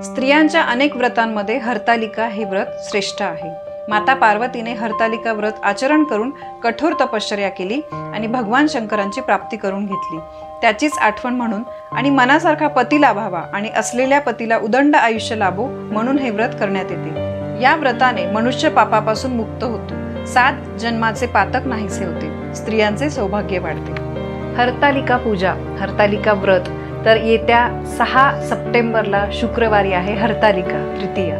स्त्रियांच्या अनेक व्रतांमध्ये हरतालिका हे व्रत श्रेष्ठ आहे. माता पार्वतीने हरतालिका व्रत आचरण करून कठोर तपश्चर्या केली आणि भगवान शंकरांची प्राप्ती करून घेतली. त्याचीच आठवण म्हणून आणि मनासारखा पती लाभावा आणि असलेल्या पतीला उदंड आयुष्य लाभो म्हणून हे व्रत करण्यात येते. या व्रताने मनुष्य पापापासून मुक्त होतो. सात जन्माचे पातक नाहीसे होते. स्त्रियांचे सौभाग्य वाढते. हरतालिका पूजा हरतालिका व्रत तर येत्या सहा सप्टेंबरला शुक्रवारी आहे हरतालिका तृतीया.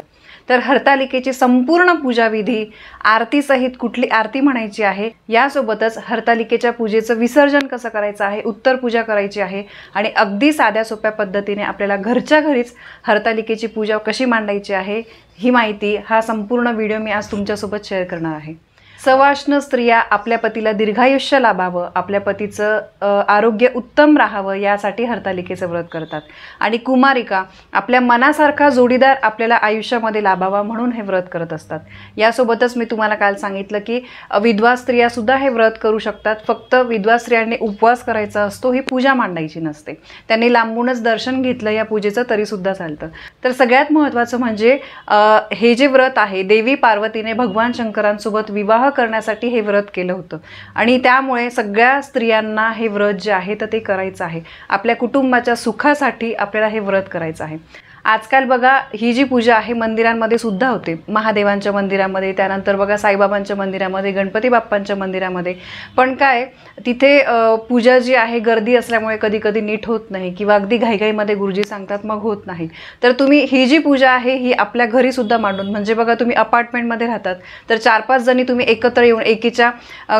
तर हरतालिकेची संपूर्ण पूजाविधी आरतीसहित कुठली आरती म्हणायची आहे? यासोबतच हरतालिकेच्या पूजेचं विसर्जन कसं करायचं आहे? उत्तर पूजा करायची आहे आणि अगदी साध्या सोप्या पद्धतीने आपल्याला घरच्या घरीच हरतालिकेची पूजा कशी मांडायची आहे? ही माहिती हा संपूर्ण व्हिडिओ मी आज तुमच्यासोबत शेअर करणार आहे. सवाष्ण स्त्रिया आपल्या पतीला दीर्घायुष्य लाभावं आपल्या पतीचं आरोग्य उत्तम राहावं यासाठी हरतालिकेचं व्रत करतात. आणि कुमारिका आपल्या मनासारखा जोडीदार आपल्याला आयुष्यामध्ये लाभावा म्हणून हे व्रत करत असतात. यासोबतच मी तुम्हाला काल सांगितलं की विधवा स्त्रियासुद्धा हे व्रत करू शकतात. फक्त विधवा स्त्रियांनी उपवास करायचा असतो ही पूजा मांडायची नसते. त्यांनी लांबूनच दर्शन घेतलं या पूजेचं तरीसुद्धा चालतं. तर सगळ्यात महत्त्वाचं म्हणजे हे जे व्रत आहे देवी पार्वतीने भगवान शंकरांसोबत विवाह करण्यासाठी हे व्रत केलं होतं. आणि त्यामुळे सगळ्या स्त्रियांना हे व्रत जे आहे तर ते करायचं आहे. आपल्या कुटुंबाच्या सुखासाठी आपल्याला हे व्रत करायचं आहे. आजकाल बघा ही जी पूजा आहे मंदिरांमध्ये सुद्धा होते. महादेवांच्या मंदिरामध्ये त्यानंतर बघा साईबाबांच्या मंदिरामध्ये गणपती बाप्पांच्या मंदिरामध्ये. पण काय तिथे पूजा जी आहे गर्दी असल्यामुळे कधी कधी नीट होत नाही किंवा अगदी घाईघाईमध्ये गुरुजी सांगतात मग होत नाही. तर तुम्ही ही जी पूजा आहे ही आपल्या घरी सुद्धा मांडून म्हणजे बघा तुम्ही अपार्टमेंटमध्ये राहतात तर चार पाच जणी तुम्ही एकत्र येऊन एकीच्या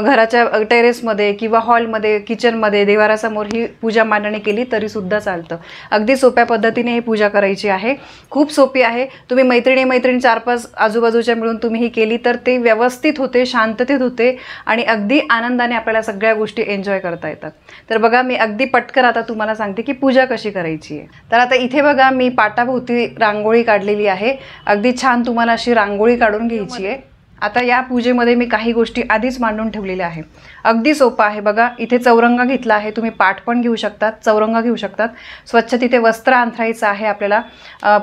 घराच्या टेरेसमध्ये किंवा हॉलमध्ये किचनमध्ये देवारासमोर ही पूजा मांडणी केली तरीसुद्धा चालतं. अगदी सोप्या पद्धतीने ही पूजा करायची आहे. खूप सोपी आहे. तुम्ही मैत्रिणी मैत्रिणी चार पाच आजूबाजूच्या मिळून तुम्ही ही केली तर ते व्यवस्थित होते शांततेत होते आणि अगदी आनंदाने आपल्याला सगळ्या गोष्टी एन्जॉय करता येतात. तर बघा मी अगदी पटकन आता तुम्हाला सांगते की पूजा कशी करायची आहे. तर आता इथे बघा मी पाटाभोवती रांगोळी काढलेली आहे. अगदी छान तुम्हाला अशी रांगोळी काढून घ्यायची आहे. आता या पूजेमध्ये मी काही गोष्टी आधीच मांडून ठेवलेल्या आहे. अगदी सोपं आहे बघा इथे चौरंगा घेतला आहे तुम्ही पाठ पण घेऊ शकतात चौरंगा घेऊ शकतात. स्वच्छ तिथे वस्त्र अंथरायचं आहे आपल्याला.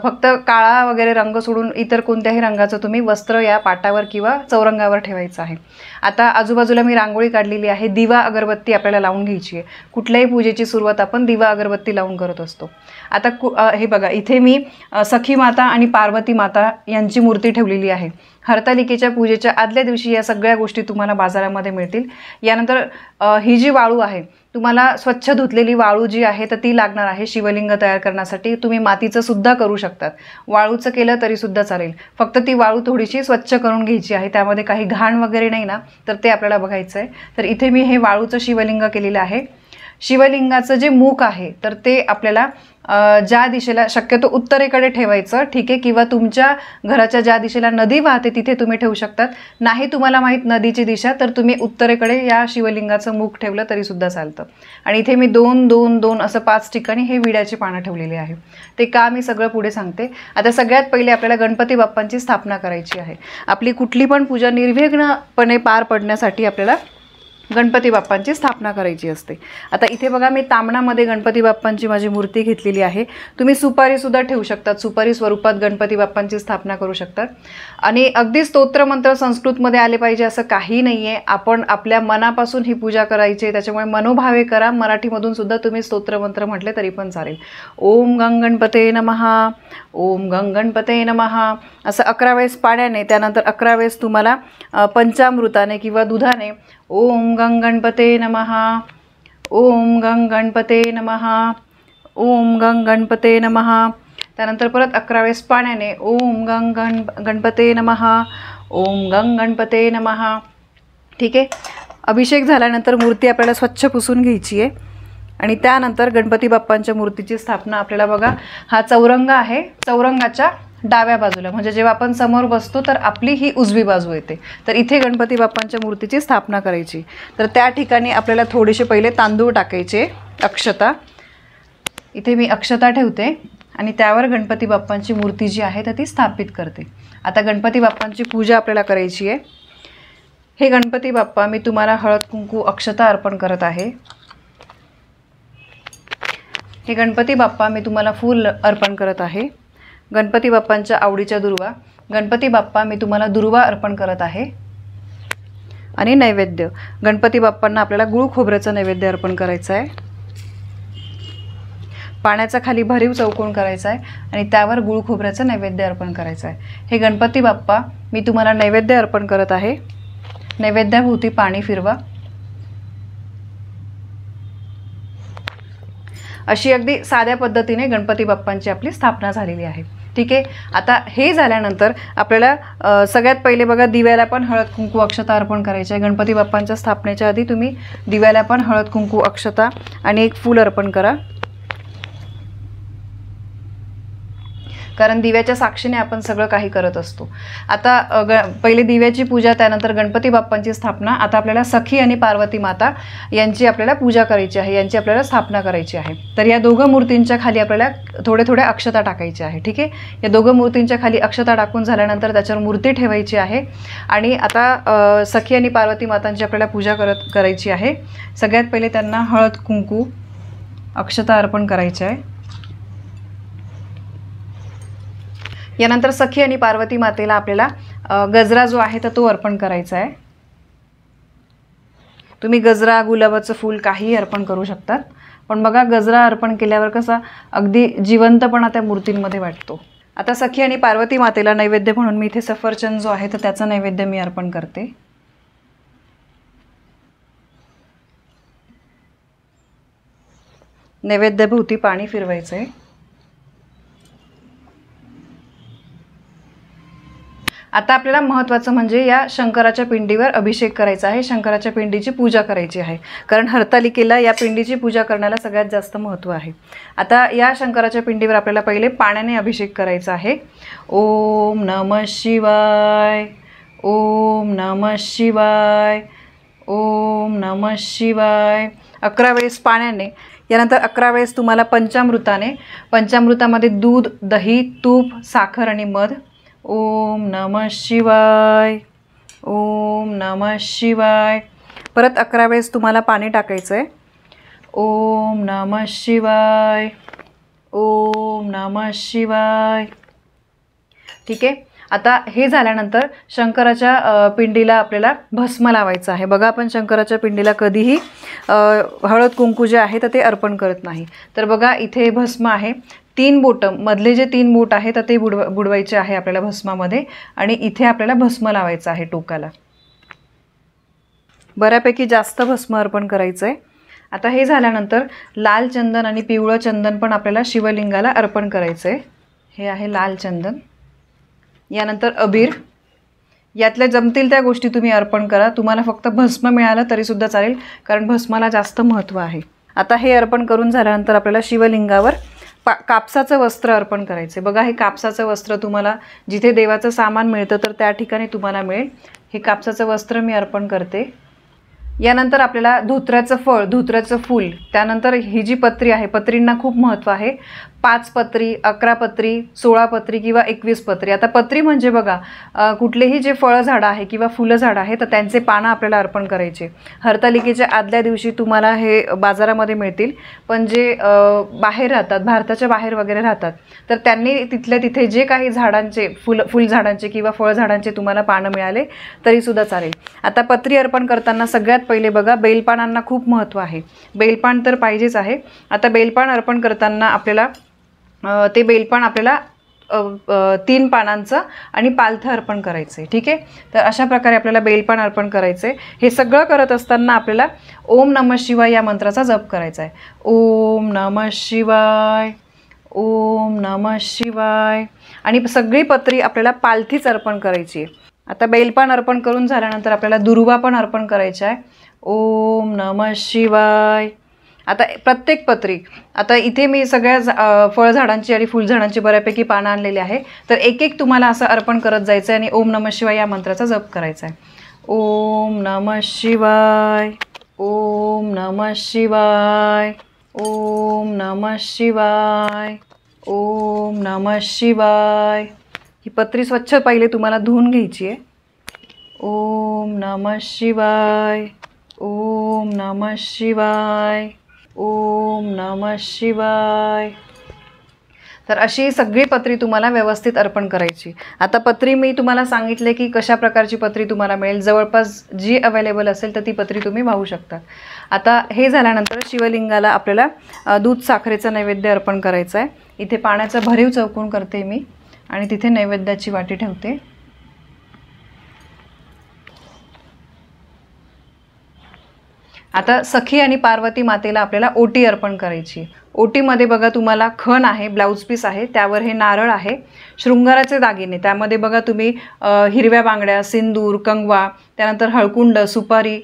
फक्त काळा वगैरे रंग सोडून इतर कोणत्याही रंगाचं तुम्ही वस्त्र या पाटावर किंवा चौरंगावर ठेवायचं आहे. आता आजूबाजूला मी रांगोळी काढलेली आहे दिवा अगरबत्ती आपल्याला लावून घ्यायची आहे. कुठल्याही पूजेची सुरुवात आपण दिवा अगरबत्ती लावून करत असतो. आता कु हे बघा इथे मी सखी माता आणि पार्वती माता यांची मूर्ती ठेवलेली आहे. हरतालिकेच्या पूजेच्या आदल्या दिवशी या सगळ्या गोष्टी तुम्हाला बाजारामध्ये मिळतील. यानंतर ही जी वाळू आहे तुम्हाला स्वच्छ धुतलेली वाळू जी आहे तर ती लागणार आहे शिवलिंग तयार करण्यासाठी. तुम्ही मातीचं सुद्धा करू शकतात. वाळूचं केलं तरीसुद्धा चालेल. फक्त ती वाळू थोडीशी स्वच्छ करून घ्यायची आहे. त्यामध्ये काही घाण वगैरे नाही ना तर ते आपल्याला बघायचं आहे तर इथे मी हे वाळूचं शिवलिंग केलेलं आहे. शिवलिंगाचं जे मुख आहे तर ते आपल्याला ज्या दिशेला शक्यतो उत्तरेकडे ठेवायचं ठीक आहे? किंवा तुमच्या घराच्या ज्या दिशेला नदी वाहते तिथे तुम्ही ठेवू शकतात. नाही तुम्हाला माहीत नदीची दिशा तर तुम्ही उत्तरेकडे या शिवलिंगाचं मुख ठेवलं तरी सुद्धा चालतं. आणि इथे मी दोन दोन दोन असं पाच ठिकाणी हे विड्याची पानं ठेवलेली आहे. ते का मी सगळं पुढे सांगते. आता सगळ्यात पहिले आपल्याला गणपती बाप्पांची स्थापना करायची आहे. आपली कुठली पण पूजा निर्विघ्नपणे पार पडण्यासाठी आपल्याला गणपती बाप्पांची स्थापना करायची असते. आता इथे बघा मी तांबणामध्ये गणपती बाप्पांची माझी मूर्ती घेतलेली आहे. तुम्ही सुपारीसुद्धा ठेवू शकतात. सुपारी स्वरूपात गणपती बाप्पांची स्थापना करू शकतात. आणि अगदी स्तोत्रमंत्र संस्कृतमध्ये आले पाहिजे असं काही नाही आहे आपण आपल्या मनापासून ही पूजा करायची आहे. त्याच्यामुळे मनोभावे करा. मराठीमधून सुद्धा तुम्ही स्तोत्रमंत्र म्हटले तरी पण चालेल. ओम गंग गणपते नमहा ओम गंग गणपते नमहा असं अकरा वेळेस पाण्याने त्यानंतर अकरा वेळेस तुम्हाला पंचामृताने किंवा दुधाने ओम गंगणपते नमहा ओम गंग गणपते नमहा ओम गंग गणपते नमहा त्यानंतर परत अकरा वेळेस पाण्याने ओम गंग गण गणपते नमहा ओम गंग गणपते नमहा ठीक आहे? अभिषेक झाल्यानंतर मूर्ती आपल्याला स्वच्छ पुसून घ्यायची आहे. आणि त्यानंतर गणपती बाप्पांच्या मूर्तीची स्थापना आपल्याला बघा हा चौरंग आहे. चौरंगाच्या डाव्या बाजूला म्हणजे जेव्हा आपण समोर बसतो तर आपली ही उजवी बाजू येते. तर इथे गणपती बाप्पांच्या मूर्तीची स्थापना करायची. तर त्या ठिकाणी आपल्याला थोडेसे पहिले तांदूळ टाकायचे अक्षता. इथे मी अक्षता ठेवते आणि त्यावर गणपती बाप्पांची मूर्ती जी आहे तर ती स्थापित करते. आता गणपती बाप्पांची पूजा आपल्याला करायची आहे. हे गणपती बाप्पा मी तुम्हाला हळद कुंकू अक्षता अर्पण करत आहे. हे गणपती बाप्पा मी तुम्हाला फूल अर्पण करत आहे. गणपती बाप्पांच्या आवडीच्या दुर्वा. गणपती बाप्पा मी तुम्हाला दुर्वा अर्पण करत आहे. आणि नैवेद्य. गणपती बाप्पांना आपल्याला गुळ खोबऱ्याचं नैवेद्य अर्पण करायचं आहे. पाण्याचा खाली भरीव चौकोन करायचा आहे आणि त्यावर गुळ खोबऱ्याचं नैवेद्य अर्पण करायचं आहे. हे गणपती बाप्पा मी तुम्हाला नैवेद्य अर्पण करत आहे. नैवेद्याभोवती पाणी फिरवा. अशी अगदी साध्या पद्धतीने गणपती बाप्पांची आपली स्थापना झालेली आहे. ठीक आहे? आता हे झाल्यानंतर आपल्याला सगळ्यात पहिले बघा दिव्याला पण हळद कुंकू अक्षता अर्पण करायची आहे. गणपती बाप्पांच्या स्थापनेच्या आधी तुम्ही दिव्याला पण हळद कुंकू अक्षता आणि एक फूल अर्पण करा. कारण दिव्याच्या साक्षीने आपण सगळं काही करत असतो. आता ग पहिले दिव्याची पूजा त्यानंतर गणपती बाप्पांची स्थापना आता आपल्याला सखी आणि पार्वती माता यांची आपल्याला पूजा करायची आहे यांची आपल्याला स्थापना करायची आहे. तर या दोघं मूर्तींच्या खाली आपल्याला थोडे थोडे अक्षता टाकायची आहे ठीक आहे? या दोघं मूर्तींच्या खाली अक्षता टाकून झाल्यानंतर त्याच्यावर मूर्ती ठेवायची आहे आणि आता सखी आणि पार्वती मातांची आपल्याला पूजा करत करायची आहे. सगळ्यात पहिले त्यांना हळद कुंकू अक्षता अर्पण करायची आहे. यानंतर सखी आणि पार्वती मातेला आपल्याला गजरा जो आहे तर तो अर्पण करायचा आहे. तुम्ही गजरा गुलाबाचं फूल काहीही अर्पण करू शकतात. पण बघा गजरा अर्पण केल्यावर कसा अगदी जिवंतपणा त्या मूर्तींमध्ये वाटतो. आता सखी आणि पार्वती मातेला नैवेद्य म्हणून मी इथे सफरचंद जो आहे तर त्याचा नैवेद्य मी अर्पण करते. नैवेद्यभोवती पाणी फिरवायचं आहे आता आपल्याला महत्त्वाचं म्हणजे या शंकराच्या पिंडीवर अभिषेक करायचा आहे. शंकराच्या पिंडीची पूजा करायची आहे. कारण हरतालिकेला या पिंडीची पूजा करण्याला सगळ्यात जास्त महत्त्व आहे. आता या शंकराच्या पिंडीवर आपल्याला पहिले पाण्याने अभिषेक करायचा आहे. ओम नम शिवाय ओम नम शिवाय ओम नम शिवाय. अकरा वेळेस पाण्याने यानंतर अकरा वेळेस तुम्हाला पंचामृताने पंचामृतामध्ये दूध दही तूप साखर आणि मध ओम नम शिवाय. ओम नम शिवाय. परत अकरा वेळेस तुम्हाला पाणी टाकायचं आहे ओम नम शिवाय. ओम नम शिवाय. ठीक आहे? आता हे झाल्यानंतर शंकराच्या पिंडीला आपल्याला भस्म लावायचं आहे. बघा आपण शंकराच्या पिंडीला कधीही हळद कुंकू जे आहे तर ते अर्पण करत नाही. तर बघा इथे भस्म आहे. तीन बोटं मधले जे तीन बोट आहे तर ते बुडव बुडवायचे आहे आपल्याला भस्मामध्ये. आणि इथे आपल्याला भस्म लावायचं आहे टोकाला. बऱ्यापैकी जास्त भस्म अर्पण करायचं आहे आता हे झाल्यानंतर लाल चंदन आणि पिवळं चंदन पण आपल्याला शिवलिंगाला अर्पण करायचं आहे हे आहे लाल चंदन. यानंतर अबीर यातल्या जमतील त्या गोष्टी तुम्ही अर्पण करा. तुम्हाला फक्त भस्म मिळालं तरीसुद्धा चालेल कारण भस्माला जास्त महत्त्व आहे. आता हे अर्पण करून झाल्यानंतर आपल्याला शिवलिंगावर पा कापसाचं वस्त्र अर्पण करायचं बघा हे कापसाचं वस्त्र तुम्हाला जिथे देवाचं सामान मिळतं तर त्या ठिकाणी तुम्हाला मिळेल. हे कापसाचं वस्त्र मी अर्पण करते. यानंतर आपल्याला धोत्र्याचं फळ धोत्र्याचं फूल त्यानंतर ही जी पत्री आहे पत्रींना खूप महत्त्व आहे. पाच पत्री अकरा पत्री सोळा पत्री किंवा एकवीस पत्री. आता पत्री म्हणजे बघा कुठलेही जे फळझाडं आहे किंवा फुलं झाडं आहे तर त्यांचे पानं आपल्याला अर्पण करायचे. हरतालिकेच्या आदल्या दिवशी तुम्हाला हे बाजारामध्ये मिळतील. पण जे बाहेर राहतात भारताच्या बाहेर वगैरे राहतात तर त्यांनी तिथल्या तिथे जे काही झाडांचे फुल फुलझाडांचे किंवा फळझाडांचे तुम्हाला पानं मिळाले तरीसुद्धा चालेल. आता पत्री अर्पण करताना सगळ्यात पहिले बघा बेलपानांना खूप महत्त्व आहे. बेलपान तर पाहिजेच आहे. आता बेलपान अर्पण करताना आपल्याला ते बेलपान आपल्याला तीन पानांचं आणि पालथं अर्पण करायचं आहे ठीक आहे? तर अशा प्रकारे आपल्याला बेलपान अर्पण करायचं आहे हे सगळं करत असताना आपल्याला ओम नम शिवाय या मंत्राचा जप करायचा आहे ओम नम शिवाय ओम नम शिवाय. आणि सगळी पत्री आपल्याला पालथीच अर्पण करायची आहे आता बेलपान अर्पण करून झाल्यानंतर आपल्याला दुर्वा पण अर्पण करायचा आहे ओम नम शिवाय. आता प्रत्येक पत्री आता इथे मी सगळ्या झा- फळझाडांची आणि फुलझाडांची बऱ्यापैकी पानं आणलेली आहे. तर एक एक तुम्हाला असं अर्पण करत जायचं आहे आणि ओम नम शिवाय या मंत्राचा जप करायचा आहे ओम नम शिवाय ओम नम शिवाय ओम नम शिवाय ओम नम शिवाय. ही पत्री स्वच्छ पहिले तुम्हाला धुवून घ्यायची आहे. ओम नम शिवाय ओम नम शिवाय. ओम नम शिवाय. तर अशी सगळी पत्री तुम्हाला व्यवस्थित अर्पण करायची. आता पत्री मी तुम्हाला सांगितले की कशा प्रकारची पत्री तुम्हाला मिळेल. जवळपास जी अवेलेबल असेल तर ती पत्री तुम्ही वाहू शकता. आता हे झाल्यानंतर शिवलिंगाला आपल्याला दूध साखरेचं नैवेद्य अर्पण करायचं आहे इथे पाण्याचा भरीव चौकून करते मी आणि तिथे नैवेद्याची वाटी ठेवते. आता सखी आणि पार्वती मातेला आपल्याला ओटी अर्पण करायची. ओटीमध्ये बघा तुम्हाला खण आहे ब्लाऊज पीस आहे त्यावर हे नारळ आहे शृंगाराचे दागिने. त्यामध्ये बघा तुम्ही हिरव्या बांगड्या सिंदूर कंगवा त्यानंतर हळकुंड सुपारी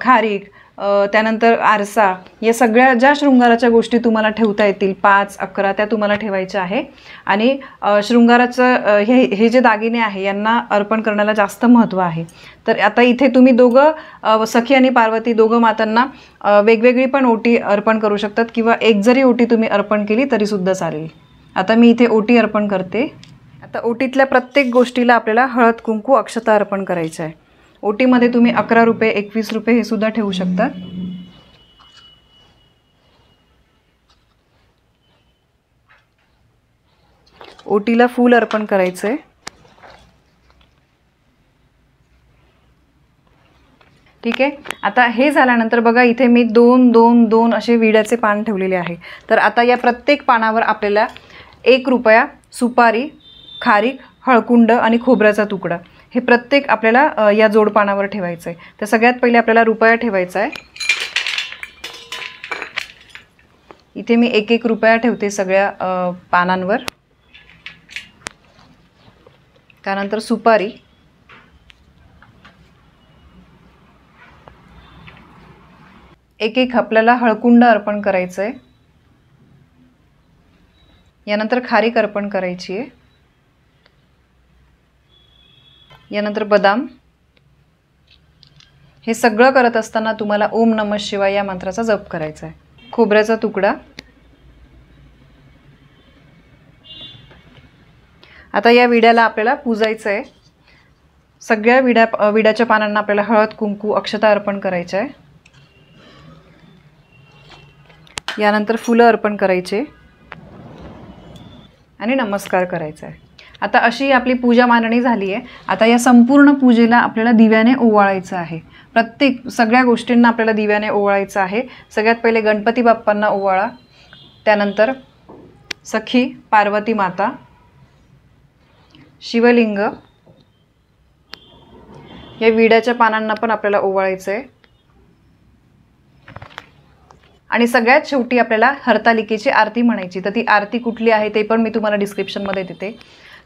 खारीक त्यानंतर आरसा या सगळ्या ज्या शृंगाराच्या गोष्टी तुम्हाला ठेवता येतील पाच अकरा त्या तुम्हाला ठेवायच्या आहे. आणि शृंगाराचं हे हे जे दागिने आहे यांना अर्पण करण्याला जास्त महत्त्व आहे. तर आता इथे तुम्ही दोघं सखी आणि पार्वती दोघं मातांना वेगवेगळी पण ओटी अर्पण करू शकतात किंवा एक जरी ओटी तुम्ही अर्पण केली तरीसुद्धा चालेल. आता मी इथे ओटी अर्पण करते. आता ओटीतल्या प्रत्येक गोष्टीला आपल्याला हळद कुंकू अक्षता अर्पण करायचं आहे. ओटीमध्ये तुम्ही अकरा रुपये एकवीस रुपये हे सुद्धा ठेवू शकता. ओटीला फूल अर्पण करायचं आहे ठीक आहे? आता हे झाल्यानंतर बघा इथे मी दोन दोन दोन असे विड्याचे पान ठेवलेले आहे. तर आता या प्रत्येक पानावर आपल्याला एक रुपया सुपारी खारीक हळकुंड आणि खोबऱ्याचा तुकडा. हे प्रत्येक आपल्याला या जोडपानावर ठेवायचं आहे तर सगळ्यात पहिले आपल्याला रुपया ठेवायचा आहे. इथे मी एक एक रुपया ठेवते सगळ्या पानांवर. त्यानंतर सुपारी. एक एक आपल्याला हळकुंड अर्पण करायचं आहे यानंतर खारीक अर्पण करायची आहे. यानंतर बदाम. हे सगळं करत असताना तुम्हाला ओम नमः शिवाय या मंत्राचा जप करायचा आहे खोबऱ्याचा तुकडा. आता या विड्याला आपल्याला पूजायचं आहे सगळ्या विड्या विड्याच्या पानांना आपल्याला हळद कुंकू अक्षता अर्पण करायचं आहे यानंतर फुलं अर्पण करायचे. आणि नमस्कार करायचा आहे आता अशी आपली पूजा मांडणी झाली आहे. आता या संपूर्ण पूजेला आपल्याला दिव्याने ओवाळायचं आहे. प्रत्येक सगळ्या गोष्टींना आपल्याला दिव्याने ओवाळायचं आहे. सगळ्यात पहिले गणपती बाप्पांना ओवाळा. त्यानंतर सखी पार्वती माता शिवलिंग या विड्याच्या पानांना पण आपल्याला ओवाळायचं आहे आणि सगळ्यात शेवटी आपल्याला हरतालिकेची आरती म्हणायची. तर ती आरती कुठली आहे ते पण मी तुम्हाला डिस्क्रिप्शनमध्ये देते.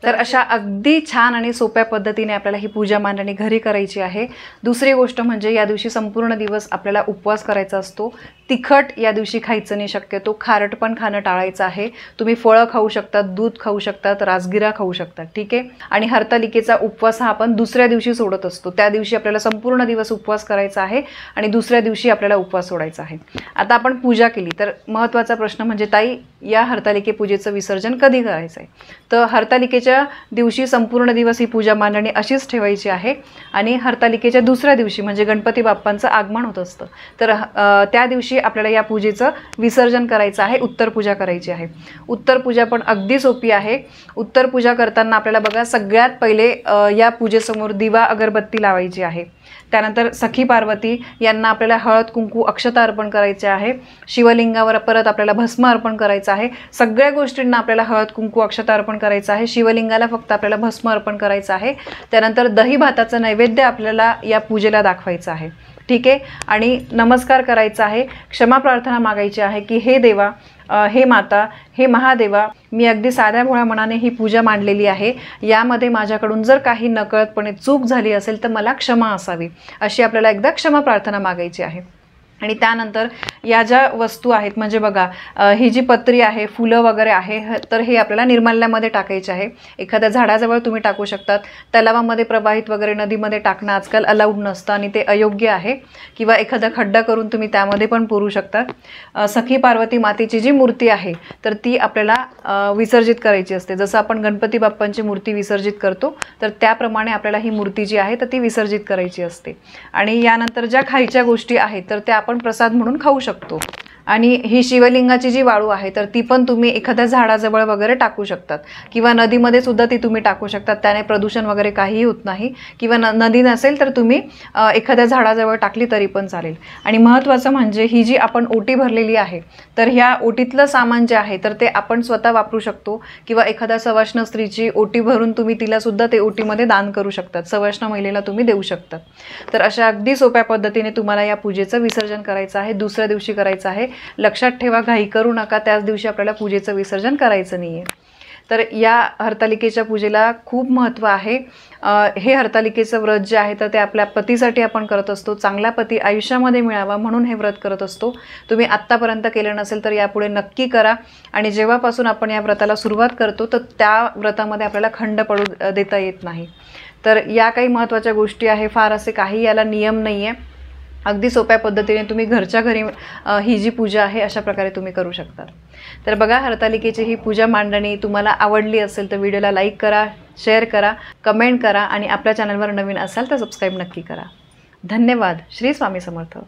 तर अशा अगदी छान आणि सोप्या पद्धतीने आपल्याला ही पूजा मांडणी घरी करायची आहे. दुसरी गोष्ट म्हणजे या दिवशी संपूर्ण दिवस आपल्याला उपवास करायचा असतो. तिखट या दिवशी खायचं नाही शक्यतो. खारट पण खाणं टाळायचं आहे. तुम्ही फळं खाऊ शकतात दूध खाऊ शकतात राजगिरा खाऊ शकतात ठीक आहे? आणि हरतालिकेचा उपवास हा आपण दुसऱ्या दिवशी सोडत असतो. त्या दिवशी आपल्याला संपूर्ण दिवस उपवास करायचा आहे आणि दुसऱ्या दिवशी आपल्याला उपवास सोडायचा आहे. आता आपण पूजा केली. तर महत्त्वाचा प्रश्न म्हणजे ताई या हरतालिके पूजेचं विसर्जन कधी करायचं आहे तर हरतालिकेच्या दिवशी संपूर्ण दिवस ही पूजा मांडणी अशीच ठेवायची आहे. आणि हरतालिकेच्या दुसऱ्या दिवशी म्हणजे गणपती बाप्पांचं आगमन होत असतं. तर त्या दिवशी आपल्याला या पूजेचं विसर्जन करायचं आहे उत्तर पूजा करायची आहे. उत्तर पूजा पण अगदी सोपी आहे. उत्तर पूजा करताना आपल्याला बघा सगळ्यात पहिले या पूजेसमोर दिवा अगरबत्ती लावायची आहे. त्यानंतर सखी पार्वती यांना आपल्याला हळद कुंकू अक्षता अर्पण करायचे आहे. शिवलिंगावर परत आपल्याला भस्म अर्पण करायचं आहे. सगळ्या गोष्टींना आपल्याला हळद कुंकू अक्षता अर्पण करायचं आहे. शिवलिंगाला फक्त आपल्याला भस्म अर्पण करायचं आहे. त्यानंतर दही भाताचं नैवेद्य आपल्याला या पूजेला दाखवायचं आहे. ठीक आहे. आणि नमस्कार करायचा आहे. क्षमा प्रार्थना मागायची आहे की हे देवा हे माता हे महादेवा मी अगदी साध्या भोळ्या मनाने ही पूजा मांडलेली आहे. यामध्ये माझ्याकडून जर काही नकळतपणे चूक झाली असेल तर मला क्षमा असावी. अशी आपल्याला एकदा क्षमा प्रार्थना मागायची आहे. आणि त्यानंतर या ज्या वस्तू आहेत म्हणजे बघा ही जी पत्री आहे फुलं वगैरे आहे ह- तर हे आपल्याला निर्माल्यामध्ये टाकायचे आहे. एखाद्या झाडाजवळ तुम्ही टाकू शकतात. तलावामध्ये प्रवाहित वगैरे नदीमध्ये टाकणं आजकाल अलाउड नसतं आणि ते अयोग्य आहे. किंवा एखादा खड्डा करून तुम्ही त्यामध्ये पण पुरू शकतात सखी पार्वती मातेची जी मूर्ती आहे तर ती आपल्याला विसर्जित करायची असते. जसं आपण गणपती बाप्पांची मूर्ती विसर्जित करतो तर त्याप्रमाणे आपल्याला ही मूर्ती जी आहे तर ती विसर्जित करायची असते. आणि यानंतर ज्या खायच्या गोष्टी आहेत तर त्या आपण प्रसाद म्हणून खाऊ शकतो. आणि ही शिवलिंगाची जी वाळू आहे तर ती पण तुम्ही एखाद्या झाडाजवळ वगैरे टाकू शकतात. किंवा नदीमध्ये सुद्धा ती तुम्ही टाकू शकतात. त्याने प्रदूषण वगैरे काहीही होत नाही. किंवा न नदी नसेल तर तुम्ही एखाद्या झाडाजवळ टाकली तरी पण चालेल. आणि महत्त्वाचं म्हणजे ही जी आपण ओटी भरलेली आहे तर ह्या ओटीतलं सामान जे आहे तर ते आपण स्वतः वापरू शकतो. किंवा एखाद्या सवाष्ण स्त्रीची ओटी भरून तुम्ही तिला सुद्धा ते ओटीमध्ये दान करू शकतात. सवाष्ण महिलेला तुम्ही देऊ शकतात. तर अशा अगदी सोप्या पद्धतीने तुम्हाला या पूजेचं विसर्जन करायचं आहे. दुसऱ्या दिवशी करायचं आहे. लक्षात ठेवा घाई करू नका. त्याच दिवशी आपल्याला पूजेचं विसर्जन करायचं नाही आहे तर या हरतालिकेच्या पूजेला खूप महत्त्व आहे. हे हरतालिकेचं व्रत जे आहे तर ते आपल्या पतीसाठी आपण करत असतो. चांगला पती आयुष्यामध्ये मिळावा म्हणून हे व्रत करत असतो. तुम्ही आत्तापर्यंत केलं नसेल तर यापुढे नक्की करा. आणि जेव्हापासून आपण या व्रताला सुरुवात करतो तर त्या व्रतामध्ये आपल्याला खंड पडू देता येत नाही. तर या काही महत्त्वाच्या गोष्टी आहे. फार असे काही याला नियम नाही आहे अगदी सोप्या पद्धतीने तुम्ही घरच्या घरी ही जी पूजा आहे अशा प्रकारे तुम्ही करू शकता. तर बघा हरतालिकेची ही पूजा मांडणी तुम्हाला आवडली असेल तर व्हिडिओला लाईक करा शेअर करा कमेंट करा आणि आपल्या चॅनलवर नवीन असाल तर सबस्क्राईब नक्की करा. धन्यवाद. श्री स्वामी समर्थ.